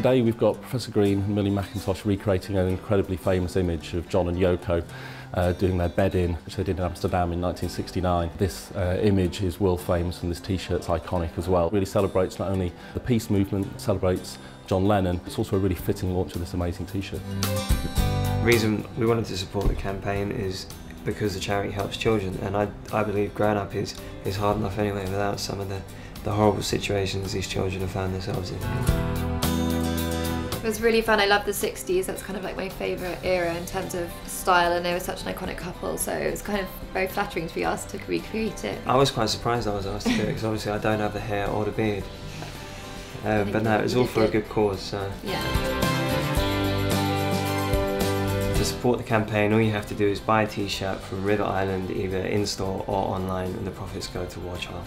Today we've got Professor Green and Millie Mackintosh recreating an incredibly famous image of John and Yoko uh, doing their bed in, which they did in Amsterdam in 1969. This uh, image is world famous and this t-shirt's iconic as well. It really celebrates not only the peace movement, celebrates John Lennon, it's also a really fitting launch of this amazing t-shirt. The reason we wanted to support the campaign is because the charity helps children and I, I believe growing up is, is hard enough anyway without some of the, the horrible situations these children have found themselves in. It was really fun. I love the 60s. That's kind of like my favourite era in terms of style, and they were such an iconic couple. So it was kind of very flattering to be asked to recreate it. I was quite surprised I was asked to do it because obviously I don't have the hair or the beard. Uh, but no, it was all for a good cause. So. Yeah. To support the campaign, all you have to do is buy a t-shirt from River Island, either in-store or online, and the profits go to War Child.